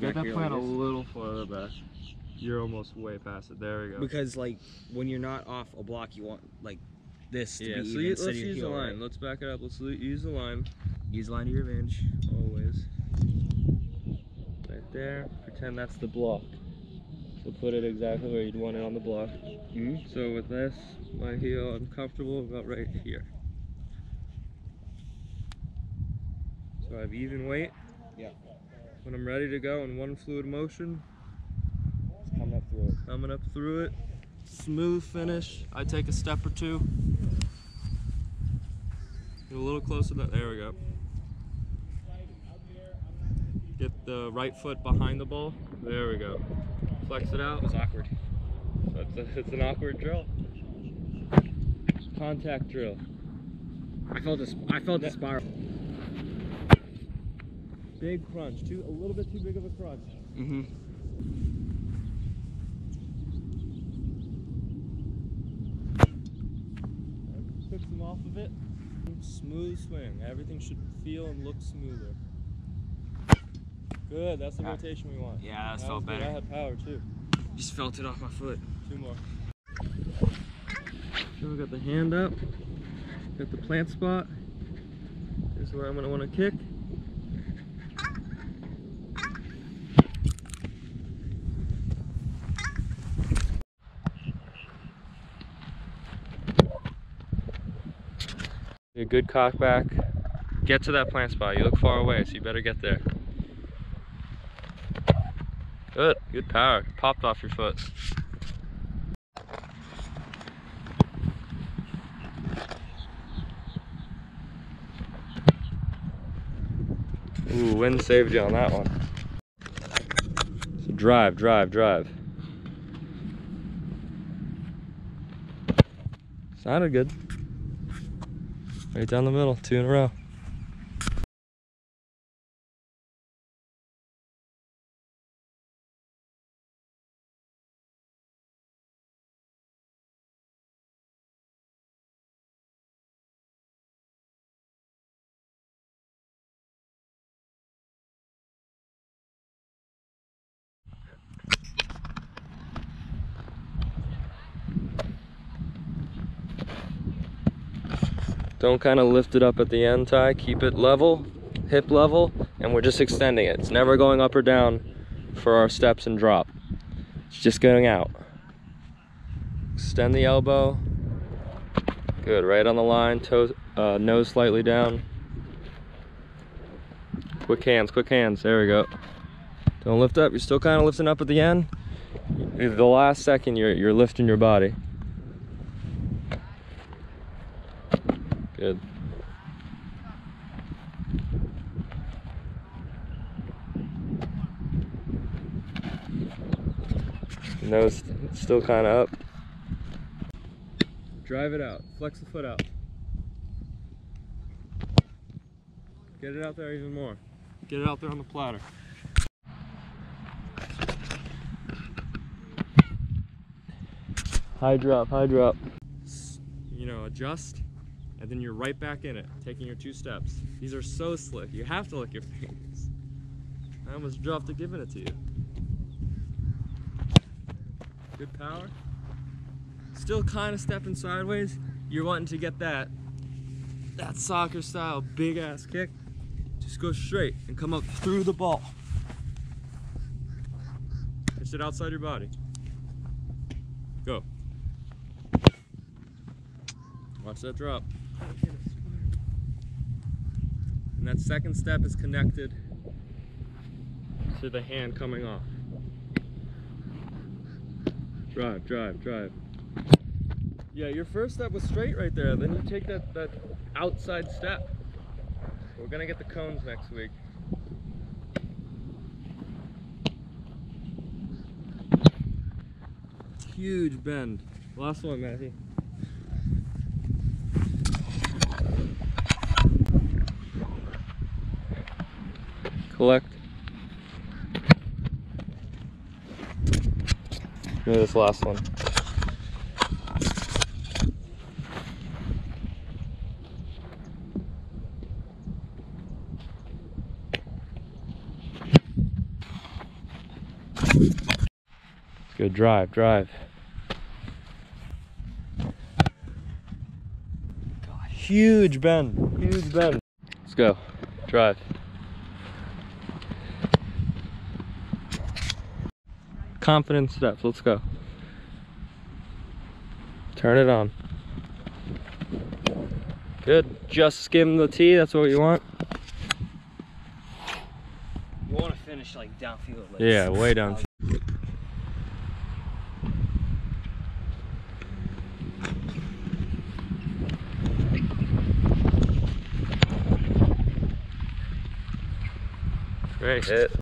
Get back that plant like a little farther back. You're almost way past it. There we go. Because like when you're not off a block, you want like this to yeah, be so even you, instead let's of your use the line. right? Let's back it up. Let's use the line. Use the line to your advantage. Always. Right there. Pretend that's the block. So put it exactly where you'd want it on the block. hmm So with this, my heel, I'm comfortable about right here. So I have even weight. Yeah. When I'm ready to go in one fluid motion, It's coming up through it. coming up through it. Smooth finish. I take a step or two. Get a little closer. To, there we go. Get the right foot behind the ball. There we go. Flex it out. It was awkward. That's a, it's an awkward drill. Contact drill. I felt this. I felt the spiral. Big crunch. Too a little bit too big of a crunch. Mm-hmm. Took some off of it. Smooth swing. Everything should feel and look smoother. Good. That's the rotation we want. Yeah, that That felt better. I had power too. Just felt it off my foot. Two more. So we got the hand up. Got the plant spot. This is where I'm gonna want to kick. A good cock back. Get to that plant spot. You look far away, so you better get there. Good, good power. Popped off your foot. Ooh, wind saved you on that one. So drive, drive, drive. Sounded good. Right down the middle, two in a row. Don't kind of lift it up at the end, Ty. Keep it level, hip level, and we're just extending it. It's never going up or down for our steps and drop. It's just going out. Extend the elbow. Good, right on the line, toes, uh, nose slightly down. Quick hands, quick hands, there we go. Don't lift up, you're still kind of lifting up at the end. The last second, you're, you're lifting your body. Good. Nose still kind of up. Drive it out. Flex the foot out. Get it out there even more. Get it out there on the platter. High drop, high drop. You know, adjust, and then you're right back in it, taking your two steps. These are so slick. You have to lick your fingers. I almost dropped it giving it to you. Good power. Still kind of stepping sideways. You're wanting to get that that soccer style big ass kick. Just go straight and come up through the ball. Push it outside your body. Go. Watch that drop. And that second step is connected to the hand coming off. Drive, drive, drive. Yeah, your first step was straight right there. Then you take that, that outside step. We're gonna get the cones next week. Huge bend. Last one, Matthew. Give me this last one. Good drive, drive. God, huge bend, huge bend. Let's go, drive. Confident steps, let's go. Turn it on. Good, just skim the tee, that's what you want? You want to finish like downfield. Like Yeah, way down. Oh. Great hit.